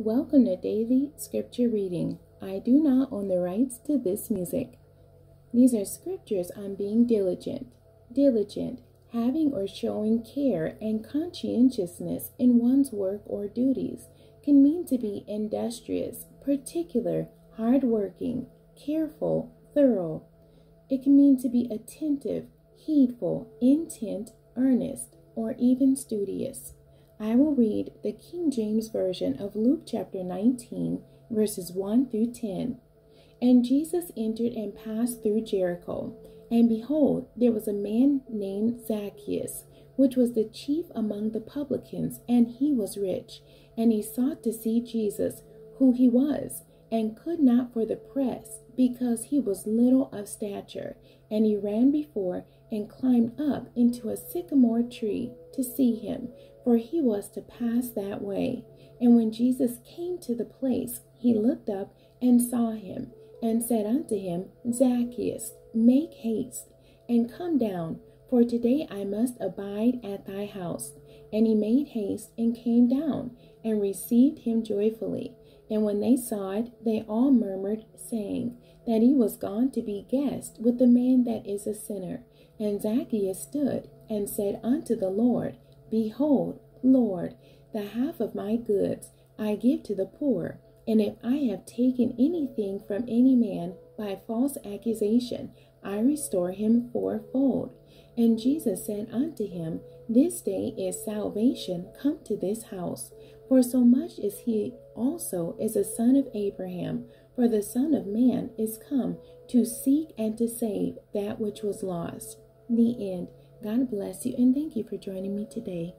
Welcome to Daily Scripture Reading. I do not own the rights to this music. These are scriptures on being diligent. Diligent, having or showing care and conscientiousness in one's work or duties, can mean to be industrious, particular, hardworking, careful, thorough. It can mean to be attentive, heedful, intent, earnest, or even studious. I will read the King James Version of Luke chapter 19, verses 1 through 10. And Jesus entered and passed through Jericho. And behold, there was a man named Zacchaeus, which was the chief among the publicans, and he was rich. And he sought to see Jesus, who he was, and could not for the press, because he was little of stature. And he ran before and climbed up into a sycamore tree to see him, for he was to pass that way. And when Jesus came to the place, he looked up and saw him, and said unto him, Zacchaeus, make haste, and come down, for today I must abide at thy house. And he made haste and came down, and received him joyfully. And when they saw it, they all murmured, saying, That he was gone to be guest with the man that is a sinner. And Zacchaeus stood and said unto the Lord, Behold, Lord, the half of my goods I give to the poor. And if I have taken anything from any man by false accusation, I restore him fourfold. And Jesus said unto him, This day is salvation come to this house, for so much is he also is a son of Abraham. For the Son of Man is come to seek and to save that which was lost. The end. God bless you and thank you for joining me today.